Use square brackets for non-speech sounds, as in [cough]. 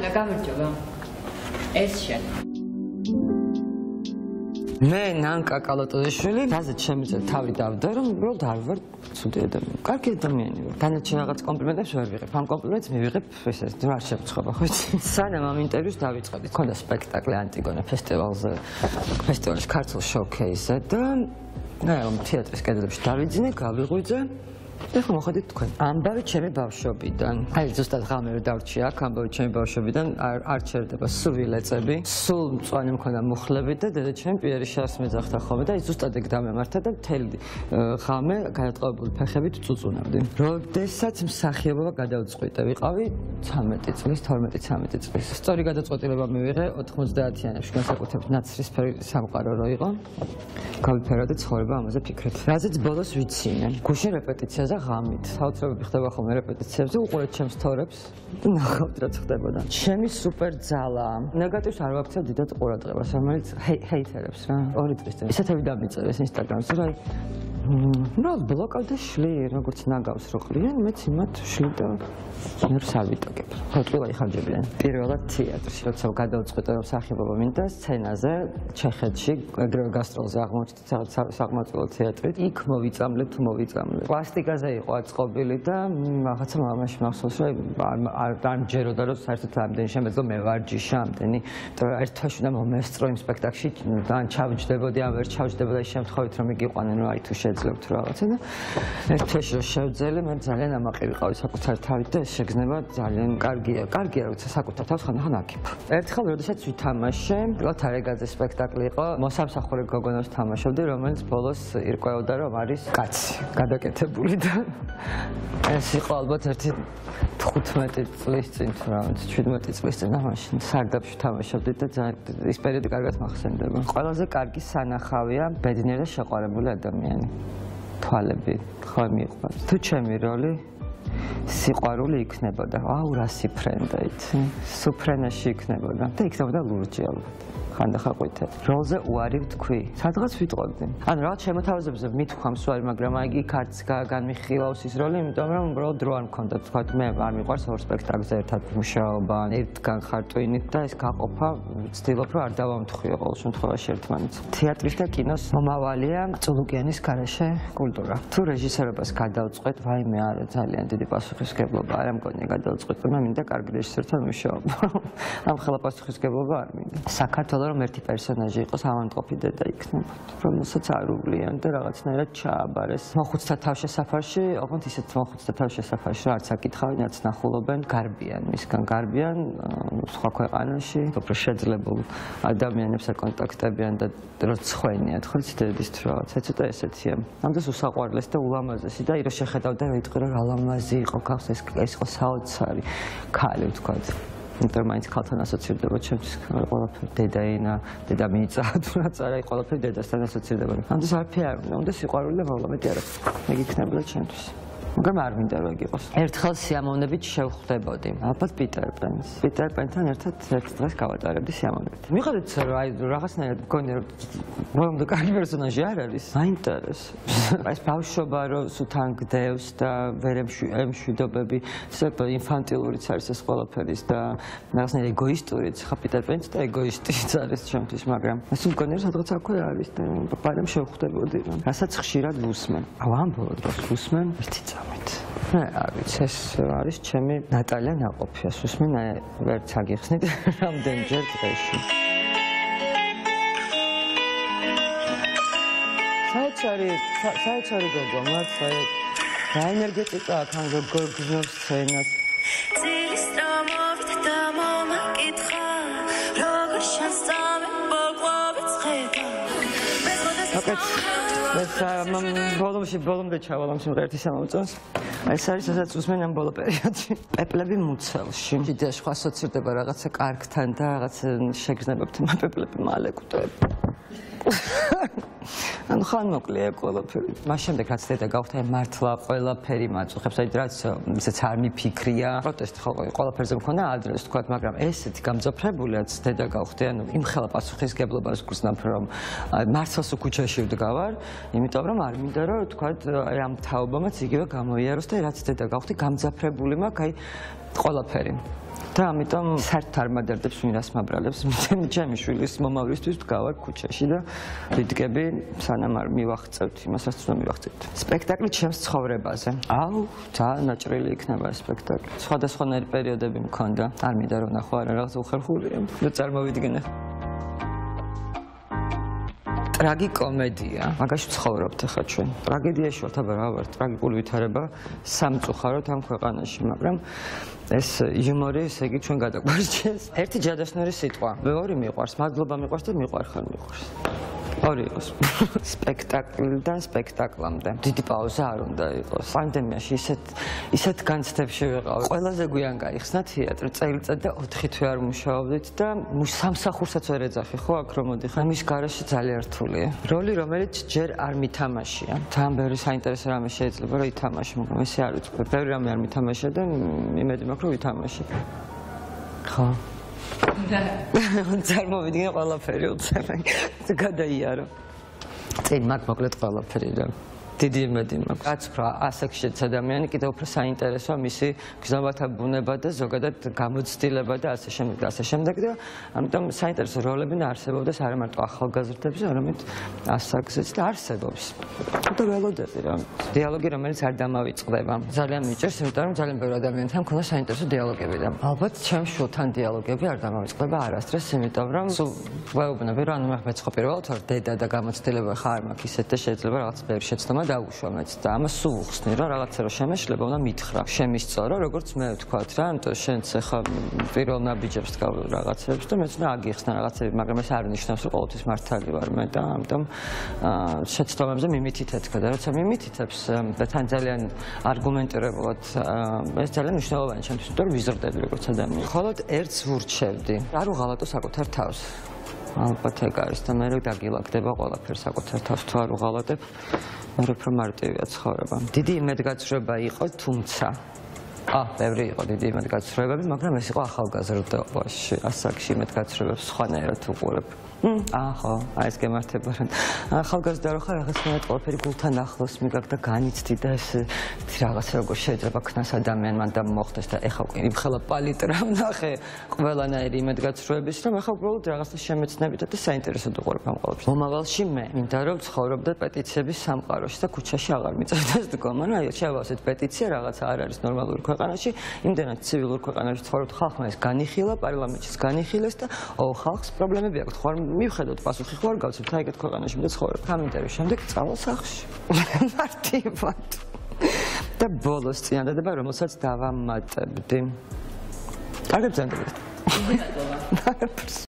ნანგა გამარჯობა. ეს შენ. მე ნანკა კალატოზიშვილი, რაზე შემიძლია თავი დავდე, რომ უბრალოდ არ ვარ ცუდი ადამიანი. კარგი ადამიანი ვარ. განაჩენ რაღაც კომპლიმენტებს ვერ ვიღებ. ამ კომპლიმენტს მივიღებ ესე რა შეწყობა ხო იცი? [laughs] სანამ ამ ინტერვიუს დავიწყებდი. ქონდა სპექტაკლი ანტიგონე ფესტივალზე. ფესტივალის ქართულ შოუქეისზე და მე რომ თეატრის კედლებში დავიძინე, გავიღვიძე ეხლა მოხდით თქვენ. ამბავი ჩემი ბავშვობიდან. აი ზუსტად ღამე რომ დავრჩი აქ, ამბავი ჩემი ბავშვობიდან არ არ ჩერდება სულელეწები. სულ მწვანე მქონდა მუხლები და დედა ჩემი პიერი შარს მეძახდა ხოლმე და აი ზუსტად ეგ დამემართა და მთელი ღამე გადაწყობილი ფეხებით წუწუნავდი. როდესაც მსახიობობა გადავწყვიტე, ვიყავი 13 წლის, 12-13 წლის. სწორი გადაწყვეტილება მივიღე 90-იანებში, განსაკუთრებით ნაცრისფერი სამყარო რო იყო. გავიფეროდი ცხოვრება ამაზე ფიქრეთ. რაზეც ბოლოს ვიცინე. გუშინ რეპეტიციაზე ღამით. საოცრებები ხდება ხოლმე რეპეტიციებზე, უყურეთ ჩემს თორებს და ნახავთ რა ხდებოდა. ჩემი სუპერ ძალა. ნეგატივს არ ვაქცევ დიდად ყურადღებას, რომელიც ჰეითერებს რა. ორი დღის წინ ისეთები დამიწერეს ინსტაგრამზე, რა რა ბლოკავდა შვი, როგორც ნაგავს რო ყრიან, მეც იმათ შვი და ნერვს ავიტოკებ. როტრილა იხარჯებიან. პირველად თეატრში, როცა გადავწყვიტე რომ სახებობა მინდა სცენაზე, ჩეხეთში, ეგრევე გასტროლზე აღმოჩნდა საყმაწვილო თეატრი. იქ მოვიწამლეთ, მოვიწამლეთ. პლასტიკაზე იყო აწყობილი და რაღაცა მამაში მახსოვს, რომ არ არ მჯეროდა რომ საერთოდ ამდენი შემეძლო მე ვარ ჯიშა, ამდენი. ერთ თვეში და მომესწრო იმ სპექტაკლში, თან ჩავჯდებოდი, ან ვერ ჩავჯდებოდი შემთხვევით რომ იგი ყანენ, აი თუ შეძ შეძლებთ რაღაცა და ერთ თვეში რომ შევძელე მე ძალიან ამაყი ვიყავი საკუთარ თავით და ეს შეგზნება ძალიან კარგია. კარგია როცა საკუთარ თავს ხან აკიფ. ერთხელ როდესაც ვითამაშე, ლოთარეგაძე სპექტაკლი იყო, მოსამსახურე გოგონას თამაშობდი, რომელიც ბოლოს ირკვეოდა რომ არის კაცი, გადაკეთებული და ეს იყო ალბათ ერთი 15 წლის წინ თუ რაღაც 17 წლის წინ ამაში სარდაფში თამაშობდი და ის პერიოდი კარგად მახსენდება. ყველაზე კარგი სანახავია ბედნიერ და შეყვარებული ადამიანი. თვალები ხო მიყვარს. თუ ჩემი როლი სიყვარული იქნებოდა. აუ რა სიფრენდა იცი? სუფრენაში იქნებოდა. და იქნებოდა ლურჯი ალბათ. ხანდახაყვით. როლზე უარი ვთქვი. სადღაც ვიტყოდი. ანუ რაღაც შემოთავაზებზე მithქვამს უარი, მაგრამ აი იქ არც განმიხილავს ის როლი, იმიტომ რომ უბრალოდ დრო არ მქონდა. თქვა მე არ მიყვარს ორ სპექტაკლზე ერთად მუშაობა, ერთგან ხარტვინით და ეს გაყოფა ვცდილობ რომ არ დავამთხიო ყოველ შემთხვევაში ერთმანეთს. თეატრის და კინოს მომავალია წულუკიანის garaშე კულტურა. თუ რეჟისორობას გადავწყვეტ, ვაიმე არა ძალიან დიდი პასუხისგებლობა, არ ამგონია გადავწყვეტ, მე მინდა კარგი რეჟისორთან მუშაობა. [laughs] ამ ხელა პასუხისგებლობა არ მინდა. საქართველოს რომ ერთი პერსონაჟი იყოს ავანტყოფი დედა იქნება, რომელსაც არ უვლიან და რაღაცნაირად ჩააბარეს. მოხუცთა თავშესაფარში, ოღონდ ისეთ მოხუცთა თავშესაფარში, რაც აკითხავენ, რაც ნახულობენ, გარბიან, მისგან გარბიან სხვა ქვეყანაში, უფრო შეძლებულ ადამიანებს აკონტაქტებიან და როც ხვენიათ, ხო იცით დედის რაღაც, ცოტა ესეთია. ამდენს უსაყვარლეს და ულამაზესი და ირო შეხედავდა რა იტყვი რა ლამაზი იყო, ქავს ეს ეს იყო საოცარი ქალი ვთქვათ. იმიტომ მაინც ქალთან ასოცირდება ჩემთვის ყველაფერი დედაენა, დედამიწა, [laughs] თუ რაც არა, ყველაფერი დედასთან ასოცირდება. ამას არაფერი არ უნდა, უნდა სიყვარული და მოვლა მეტი არა. მე გიქნებოდა ჩემთვის. მაგრამ არ მინდა რომ იყოს. ერთხელ სიამოვნებით შევხვდებოდი. ალბათ პიტერ პენს. პიტერ პენთან ერთად ერთ დღეს გავატარებდი სიამოვნებით. მიხედეთ რომ აი რაღაცნაირად მგონი რომ მომდო კარგი პერსონაჟი არ არის. მაინტერესებს. აი ეს ბავშვობა რომ სულთან გდევს და ვერ ემშვიდობები, ეს ინფანტილურიც არის ეს ყველაფერის და რაღაცნაირად ეგოისტურიც ხა პიტერ პენს და ეგოისტიც არის ჩემთვის, მაგრამ ეს მგონი რომ სადღაც აქვე არის და პარემ შევხვდებოდი. რასაც ხშირად ვუსმენ. აუ ამ ბოლო დროს ვუსმენ ერთი წამი. ამით. მე არ ვიცი, ეს არის ჩემი ნატალია ნაყოფია. სუსმენ ვერც აგიხსნით [laughs] რამდენჯერ დღეში. საერთარი საერთარი გოგო, მართლა რა ენერგეტიკა აქვს ამ გზნობს სცენას. ცილის ეს ბოლომში ბოლომდე ჩავალ ამ სიმღერეთის ამოწონს. ეს არის ასაც უსმენ ამ ბოლო პერიოდში. პეპლები მუცელში. დიდი სხვა ასოცირდება რაღაცა კარგთან და რაღაცა შეგრძნებებთან, პეპლები მალე კვდება. ან ხან მოკლია ყველაფერი. მას შემდეგ რაც დედა გავხდა მართლა ყველაფერი მაწუხებს, აი რაც ისეც არ მიფიქრია. პროტესტი ხო ყველაფერზე მქონდა ადრეს თქვა, მაგრამ ესეთი გამძაფრებულიაც დედა გავხდა, ანუ იმ ხელა პასუხისგებლობას გულსნაფ რომ მართლაც უქუჩაში ვდგავარ, იმიტომ რომ არ მინდა რომ თქვა აი ამ თაობამაც იგივე გამოიაროს და რაც დედა გავხდი გამძაფრებული მაქვს აი ყველაფერი. და ამიტომ საერთოდ არ მადერდებს ვინას მაბრალებს. მე ჩემი შვილის მომავლისთვის დგავარ ქუჩაში და ვიდგები სანამ არ მივახწევთ იმასაც რომ მივახწევთ სპექტაკლი ჩემს ცხოვრებაზე. აუ ძალიან ნაჭრილი იქნება სპექტაკლი. სხვადასხვანაირი პერიოდები მქონდა. არ მინდა რომ ნახო არა რაღაც უხერხულია. და წარმოვიდგინე ტრაგიკომედია. მაგაში ცხოვრობთ ახლა ჩვენ. ტრაგედიაში ვართ, აბა რა ვარ, ტრაგიკული ვითარება სამწუხაროდ ამ ქვეყანაში, მაგრამ ეს იუმორი ესე იგი ჩვენ გადაგვარჩენს. ერთი ჯადოსნური სიტყვა. მეორე მიყვარს, მადლობა მიყვარს და მიყვარხარ მიყვარს. ორი იყოს. სპექტაკლიდან სპექტაკლამდე. დიდი პაუზა არ უნდა იყოს. პანდემიაში ისეთ ისეთ განცდებში ვიყავ ყველაზე გვიან გაიხსნა თეატრი. წელიწად და 4 თვე არ მუშაობდით და სამსახურსაც ვერ ეძახი ხო აქ რომ მოდიხარ მის garaში ძალიან რთულია. როლი რომელიც ჯერ არ მითამაშია. თან ბევრი საინტერესო რამე შეიძლება რომ ითამაში მაგრამ ესე არ ვიცი ბევრი რამე არ მითამაშია და იმედი მაქვს რომ ვითამაში ხო წარმოვიდგინე ყველაფერი უცებ გადაიარო. წინ მაგ მოკლედ ყველაფერი რა დიდი იმედი მაქვს. რაც უფრო ასაკშეც ადამიანი კიდევ უფრო საინტერესოა მისი გზნობათა ბუნება და ზოგადად გამოცდილება და ასე შემდეგ და ასე შემდეგ და ამიტომ საინტერესო როლები და არსებობდეს არა მარტო ახალგაზრდებზე, არამედ ასაკზეც და არსებობს. და ველოდები რა. დიალოგი რომელიც არ დამავიწყდება. ძალიან მიჭერს, იმიტომ რომ ძალიან ბევრი ადამიანთან მქონდა საინტერესო დიალოგები და ალბათ ჩემ შულთან დიალოგები არ დამავიწყდება არასდროს, იმიტომ რომ სულ ვეუბნები რომ ანუ მე ხო პირველად ვარ დედა და გამოცდილება ხარ მაქვს ისეთ და შეიძლება რაღაც ბევრი შეცდომა დაუშვა მეც და ამას სულ უხსნი რა რაღაცა რომ შემეშლება უნდა მითხრა შემისწორო როგორც მე ვთქვათ რა ამიტომ შენც ახლა პირველ ნაბიჯებს დგავ რაღაცებს და მეც უნდა აგიხსნა რაღაცები მაგრამ ეს არ ნიშნავს რომ ყოველთვის მართალი ვარ მე და ამიტომ შეცდომებზე მიმითითეთ და როცა მიმითითებს და თან ძალიან არგუმენტირებულად ეს ძალიან მნიშვნელოვანია ჩემთვის იმიტომ რომ ვიზრდები როგორც ადამიანი. ხოლოდ ერთს ვურჩევდი. არ უღალატო საკუთარ თავს ალბათ ეგ არის და მე რო დაგილაგდება ყველაფერს საკუთარ თავს თუ არ უღალატებ მე რო მარტივია ცხოვრება. დიდი იმედგაცრუება იყო თუმცა ა ბევრი იყო დიდი იმედგაცრუებები მაგრამ ეს იყო ახალგაზრდობაში ასაკში იმედგაცრუებებს სხვანაირად უყურებ აჰო, აი ეს გემართება რა. ახალგაზრდა რო ხარ, რაღაცნაირად ყველაფერი გულთან ახლოს მიგაკ და განიცდი და ეს რაღაცა როგორ შეიძლება ქნას ადამიანმა და მოხდეს და ეხა უკვე იმხელა პალიტრა ნახე ყველანაირი იმედგაცრუების რომ ეხა უბრალოდ რაღაცა შემეცნებით და საინტერესოდ უყურებ ამ ყველაფერს. მომავალში მე მინდა რომ ცხოვრობდა პეტიციების სამყაროში და ქუჩაში აღარ მიწევდეს დგომა, ну აი შევავსეთ პეტიცია რაღაცა არ არის ნორმალური ქვეყანაში, იმდენად ცივილურ ქვეყანაში ცხოვრობთ ხალხმა ეს განიხილა, პარლამენტშიც განიხილეს და ხალხს პრობლემები აქვს, ხო არ მივხედოთ პასუხი ხო არ გავცეთ აი ეგეთ ქვეყანაში მე ცხოვრობ კამენტარი შემდეგ წავალ სახლში. [laughs] მარტივად. და ბოლოს წინადადება რომელსაც დავამატებდი. კარგად ზანდებით [laughs]